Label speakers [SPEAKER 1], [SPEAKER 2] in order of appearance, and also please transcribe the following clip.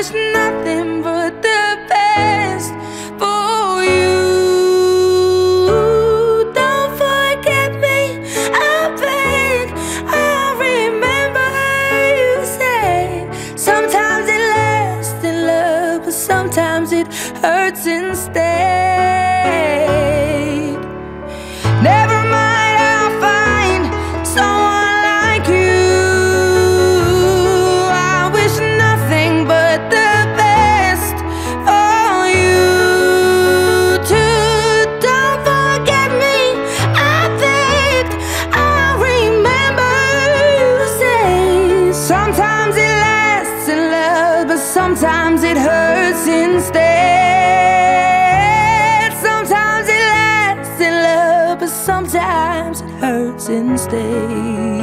[SPEAKER 1] I wish sometimes it hurts instead. Sometimes it lasts in love, but sometimes it hurts instead.